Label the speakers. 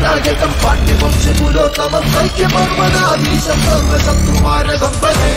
Speaker 1: తాగటం పాండి వంశములో తమ సైక్యమర్మణ వీశం సర్వశత్రుమారగంపదే